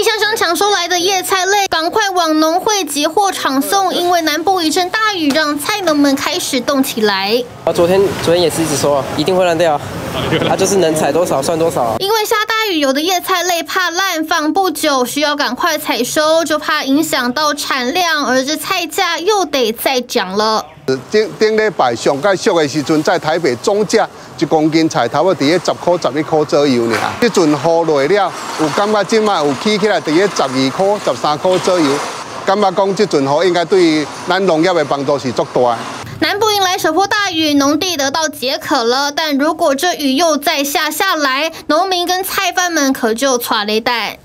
印象中抢收来的叶菜类，赶快往农会集货场送，因为南部一阵大雨，让菜农们开始动起来。啊，昨天昨天也是一直说一定会烂掉，他就是能采多少算多少。因为下大雨，有的叶菜类怕烂放不久，需要赶快采收，就怕影响到产量，而这菜价又得再涨了。顶顶礼拜上介俗的时阵，在台北中价一公斤菜头要伫个十块、十一块左右呢。即阵雨落了，有感觉即卖有起起来伫个十二块、十三块左右。感觉讲即阵雨应该对咱农业的帮助是足大。南部迎来首波大雨，农地得到解渴了。但如果这雨又再下下来，农民跟菜贩们可就抓雷蛋。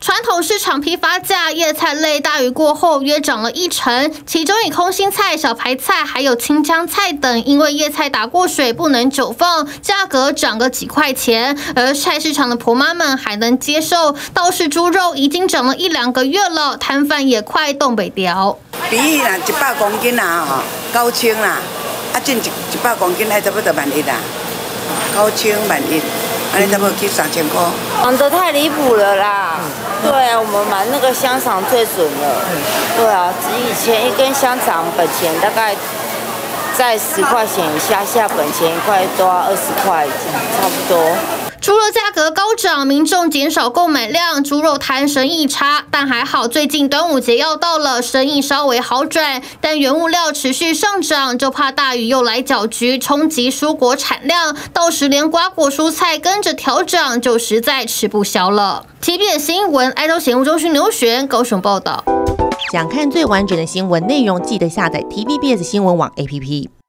传统市场批发价，叶菜类大雨过后约涨了一成，其中以空心菜、小白菜还有青江菜等，因为叶菜打过水不能久放，价格涨个几块钱。而菜市场的婆妈们还能接受，倒是猪肉已经涨了一两个月了，摊贩也快冻北调。比起啦，一百公斤啦，吼，九千啦，啊，进一一百公斤还差不多万一啦，九千万一。安尼差不多去三千块，涨得太离谱了啦！对啊，我们买那个香肠最准了。对啊，以前一根香肠本钱大概在十块钱以下，下本钱一块都要二十块，差不多。猪肉价格高涨，民众减少购买量，猪肉摊生意差。但还好，最近端午节要到了，生意稍微好转。但原物料持续上涨，就怕大雨又来搅局，冲击蔬果产量，到时连瓜果蔬菜跟着调涨，就实在吃不消了。TBS 新闻，爱豆闲务中心刘璇高雄报道。想看最完整的新闻内容，记得下载 TVBS 新闻网 APP。